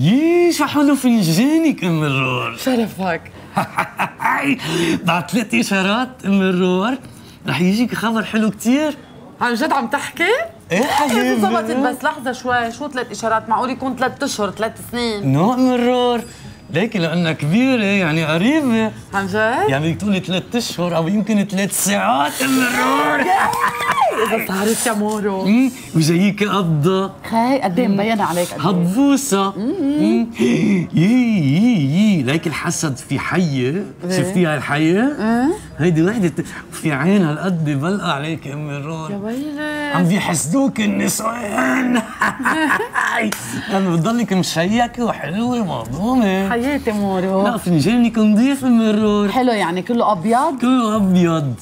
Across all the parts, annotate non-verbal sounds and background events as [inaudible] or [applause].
يي شو حلو فنجانك ام الرور شرفك. بعد ثلاث اشارات ام الرور رح يجيك خبر حلو كتير. عن جد عم تحكي؟ إيه حبيبي. ظبطت بس لحظة شوي شو ثلاث إشارات؟ معقول يكون ثلاث أشهر ثلاث سنين؟ نو ام لكن لأنها كبيرة يعني قريبة. عن جد؟ يعني بدك تقولي ثلاث أشهر أو يمكن ثلاث ساعات. ام الرور [laughs] إذا صارت يا مورو. وجايك قبضة خي قد إيه مبينة عليك قد إيه؟ هبوسة مم. [gasps] يي يي يي. ليك الحسد في حية. شفتيها الحية؟ هيدي وحدة. في عين هالقد بلقى عليك يا ام يا الرور ويلي. عم بيحسدوك النسوان. [laughs] لما بتضلك مشيكة وحلوة ومهضومة حياتي مورو لا فنجانك نظيف ام الرور حلو يعني كله أبيض؟ كله أبيض.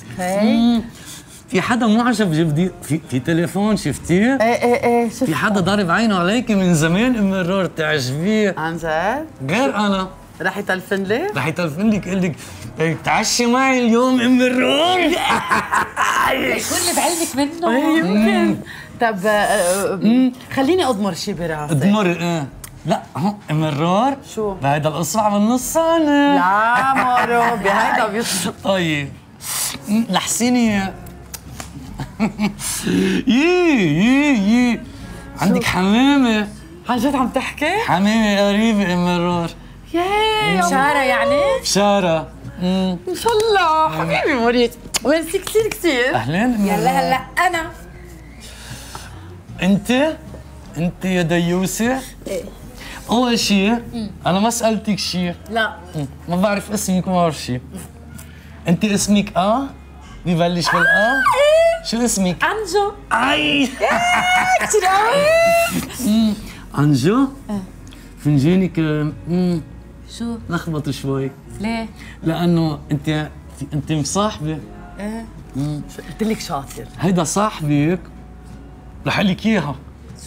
في حدا معجب جبدي في في تليفون شفتيه؟ إيه إيه إيه شوف في حدا ضارب عينه عليك من زمان ام الرور تعجبيه. عن جد؟ غير أنا. رح يتلفن لي؟ رح يتلفن لك يقول لك "إيه، تعشي معي اليوم ام الرور [laughs] كل بعلمك منه. يمكن طب آه، آه، خليني أضمر شي براسي. ادمر إيه لا الرور شو؟ بهيدا الإصبع بالنص أنا لا مورو بهيدا بيصير [laughs] طيب. لحسيني. [laughs] يي يي يي. عندك حمامة. عن جد عم تحكي؟ ام الرور ياي شارة يعني؟ بشارة. مم. إن شاء الله. حبيبي موريت ميرسي كثير كثير. أهلين. يلا. هلا. أنا. أنت؟ أنت يا ديوسة. إيه. أول شيء أنا ما سألتك شيء لا. ما بعرف اسمك وما بعرف شيء أنت اسمك آه ببلش بالآ شو اسمك؟ أنجو. أي. كثير قوي أنجو؟ فنجانك مم، شو لخبط شوي ليه لأنه أنت أنت مصاحبة قلت لك شاطر هيدا صاحبك رح لك إياها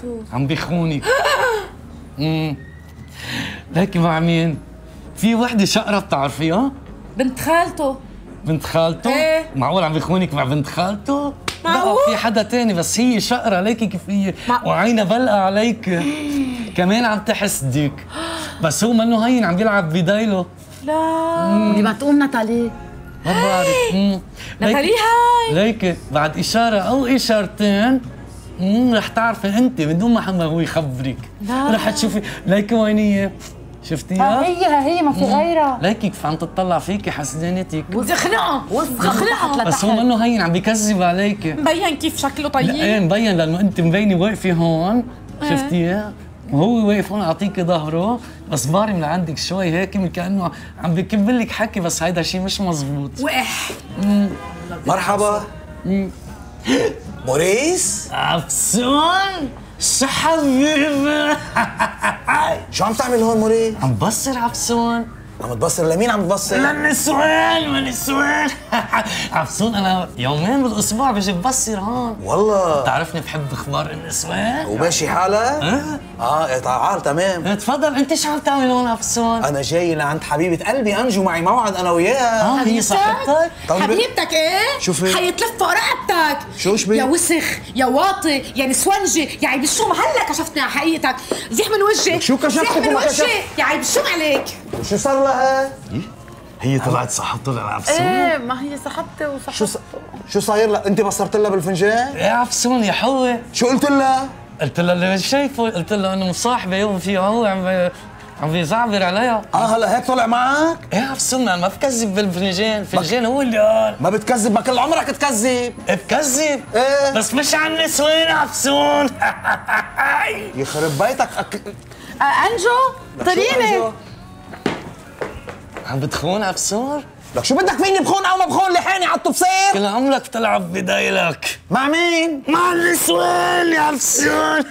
شو عم بيخونك امم لكن مع مين؟ في وحدة شقرة بتعرفيها؟ بنت خالته بنت خالته؟ إيه. معقول عم بيخونك مع بنت خالته؟ معقول؟ في حدا تاني بس هي شقرة عليكي كيف هي؟ وعينها بلقى عليك [gasps] كمان عم تحسدك بس هو منه هين عم بيلعب بدايله لا. دي ما تقوم ناتالي. ما بعرف. ناتالي ليكي- هاي. ليكي بعد إشارة أو إشارتين مم رح تعرفي أنت من دون ما حما هو يخبرك. لا. رح تشوفي. ليكي وين هي شفتيها؟ هي هي ما في غيرها. ليكي كيف عم تطلع فيكي؟ حسدانتك اخنقها اخنقها بس هو منه هين عم بكذب عليك مبين كيف شكله لا إيه طيب. مبين لأنه أنت مبينة واقفة هون. شفتيها؟ وهو واقف هون اعطيك ظهره بس بارم لعندك شوي هيك من كأنه عم بكب لك حكي بس هيدا شيء مش مزبوط وقح. مرحبا. موريس؟ عفسون شو حبيبي؟ [laughs] شو عم تعمل هون موريس؟ عم بصر عفسون عم تبصر لمين عم تبصر؟ للنسوان والنسوان عفسون أنا يومين بالأسبوع بجي ببصر هون. والله. بتعرفني بحب أخبار النسوان وماشي حالك؟ آه آه تعال تمام. تفضل أنت شو عم تعمل هون عفسون أنا جاي لعند حبيبة قلبي أنجو معي موعد أنا وياها آه هي صاحبتك؟ طيب. حبيبتك إيه؟ شوفي. حيتلف فوق رقبتك شو شبي؟ يا وسخ يا واطي يا نسونجي يا عيب الشوم هلا كشفتني على حقيقتك. زيح من وجهي. شو كشفتك زيح من وجهي؟ يا عيب الشوم عليك. شو صار لها؟ هي طلعت صاحبته للعفسون إيه ما هي صاحبتي شو وصاحبته ص... شو صاير لها؟ أنت بصرت لها بالفنجان؟ يا عفسون يا حوي شو قلت لها؟ قلت له اللي شايفه قلت له إنه مصاحبة يوم في هو عم بي- عم بيزعبر عليها. آه هلا هيك طلع معك؟ إيه عفسون ما بكذب بالفنجان. الفنجان هو اللي قال. ما بتكذب ما كل عمرك تكذب. بكذب إيه. بس مش عن النسوان عفسون. [laughs] يخرب بيتك أك... أنجو؟ طريني شو عم بتخون عفسون لك شو بدك فيني بخون أو ما بخون؟ لحاني على التبصير؟ كل عمرك بتلعب بدايلك. مع مين؟ مع النسوان يا عفسون [laughs]